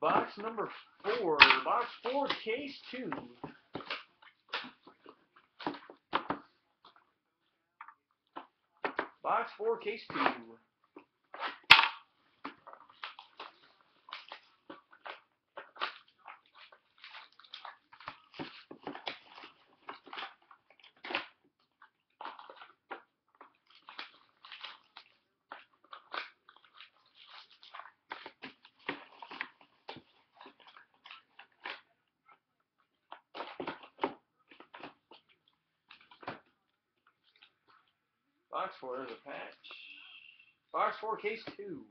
Box number four. Box four, case two. Box four, case two. Box four, there's a patch. Box four, case two.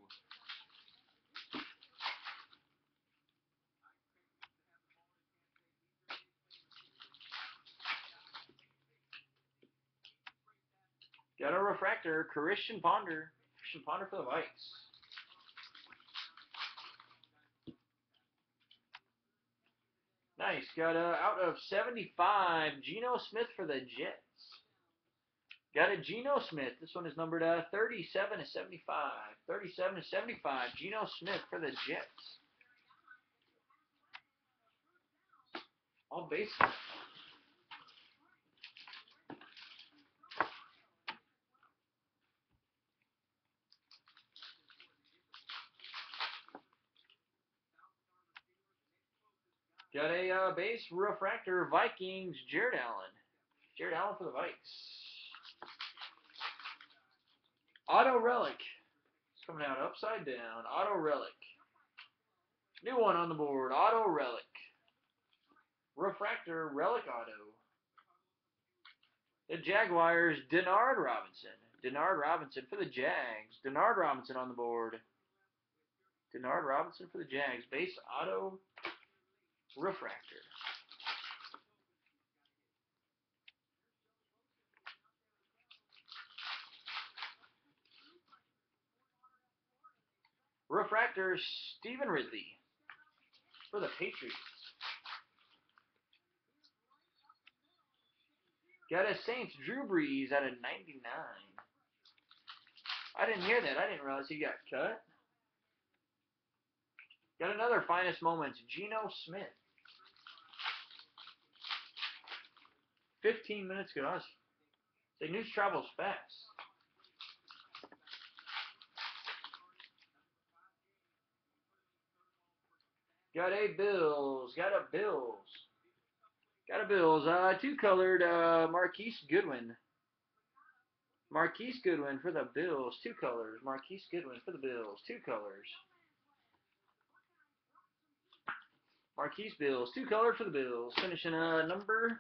Got a refractor, Christian Ponder. Christian Ponder for the Vikes. Nice. Got a out of 75, Geno Smith for the Jets. Got a Geno Smith. This one is numbered uh, 37 to 75. 37 to 75. Geno Smith for the Jets. All base. Got a uh, base refractor Vikings Jared Allen. Jared Allen for the Vikes. Auto Relic. It's coming out upside down. Auto Relic. New one on the board. Auto Relic. Refractor Relic Auto. The Jaguars, Denard Robinson. Denard Robinson for the Jags. Denard Robinson on the board. Denard Robinson for the Jags. Base Auto Refractor. Refractor Stevan Ridley for the Patriots. Got a Saints Drew Brees out of 99. I didn't hear that. I didn't realize he got cut. Got another finest moments, Geno Smith. 15 minutes. I the news travels fast. Got a Bills. Got a Bills. Got a Bills. Uh, two colored uh, Marquise Goodwin. Marquise Goodwin for the Bills. Two colors. Marquise Goodwin for the Bills. Two colors. Marquise Bills. Two colors for the Bills. Finishing uh, number